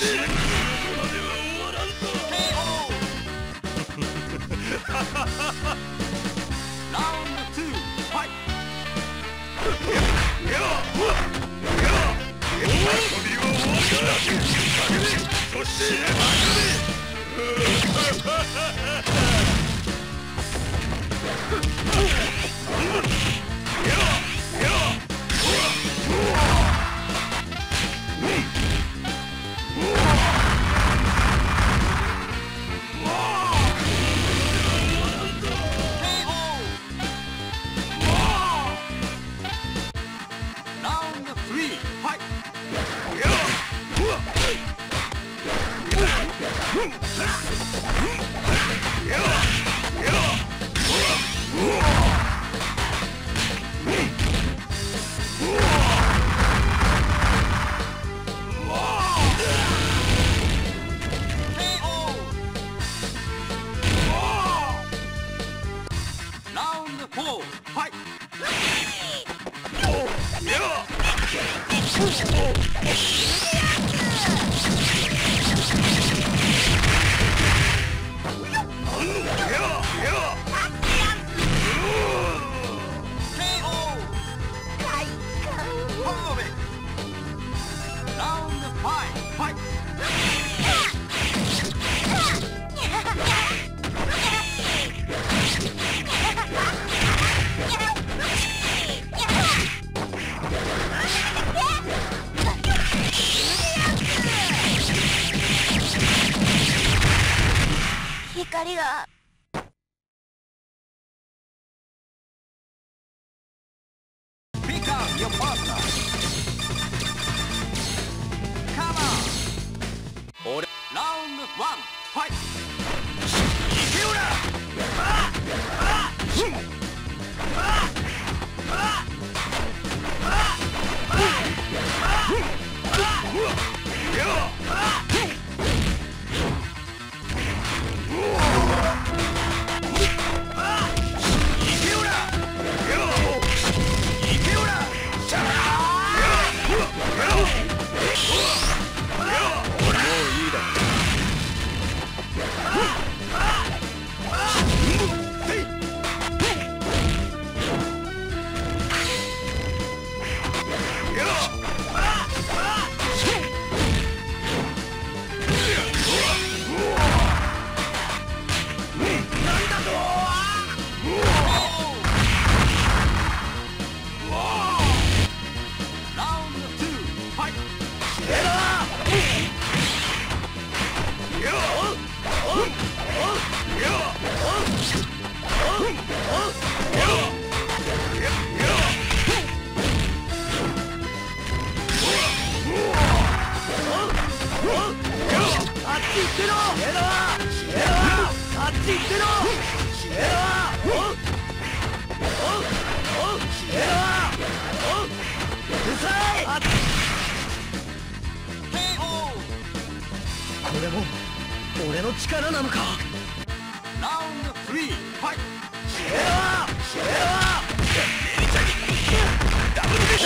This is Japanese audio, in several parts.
Yeah! three, fight! Yeah. Round five. one, fight! の力なのか？ラウンド3ファイトシェシェダブルち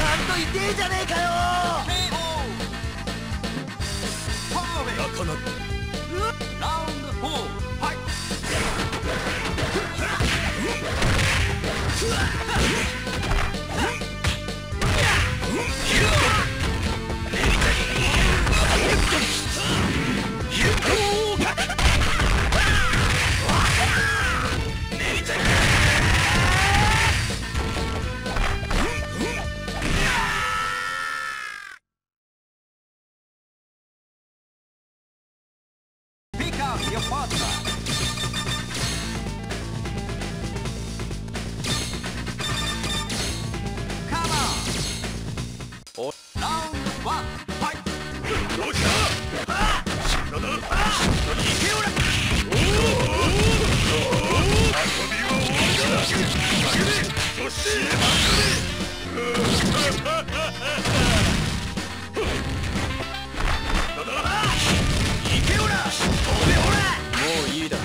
ゃんと痛えじゃねえかよ！いいだ。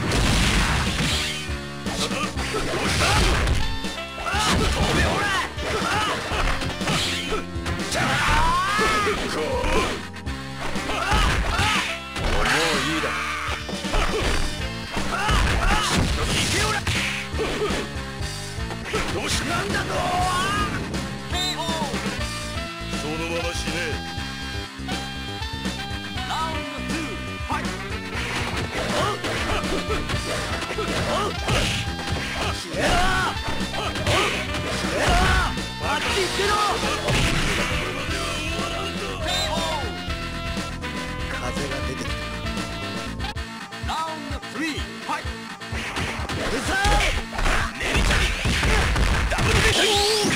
ダブルメ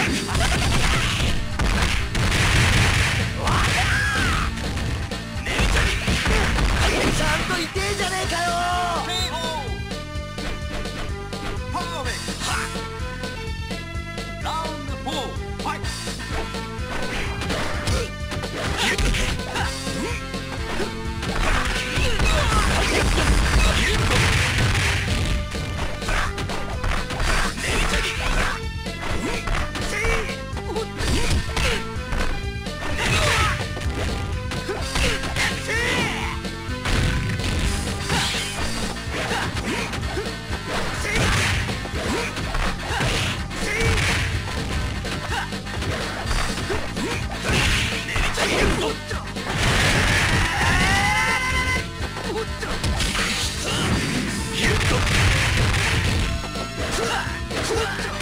What?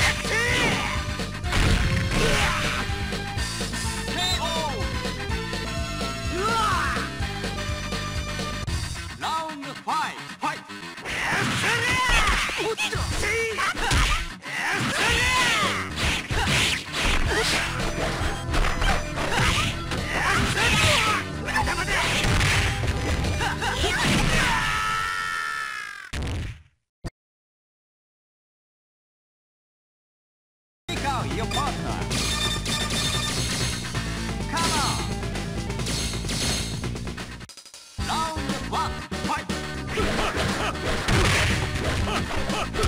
そ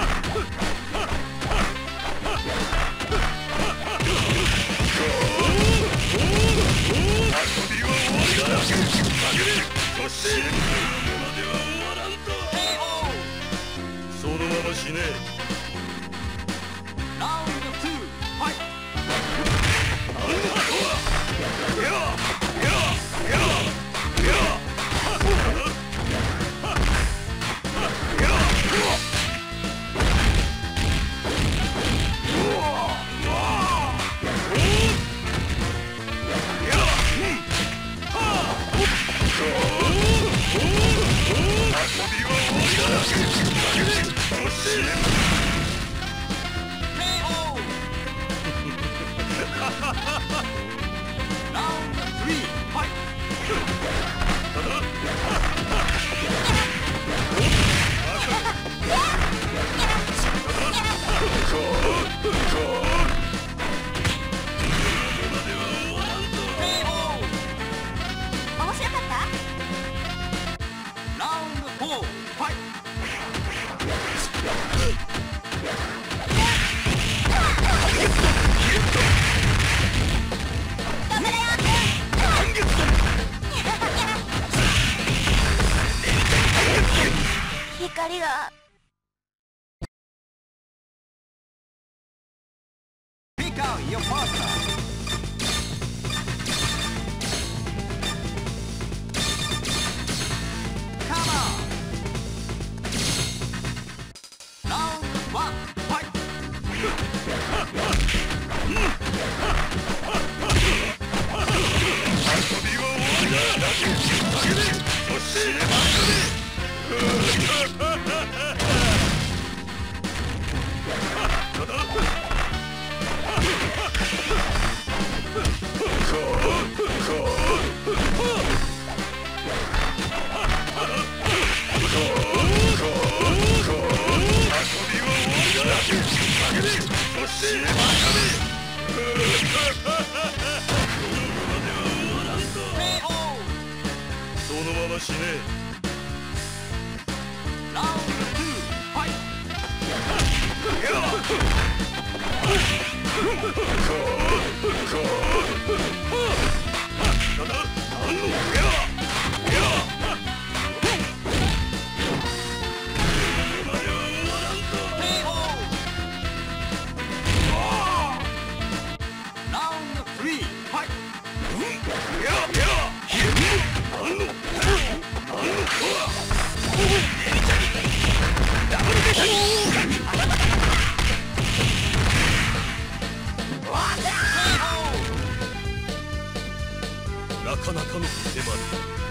Let's go. ラウンド3ファイトややなかなかの腕前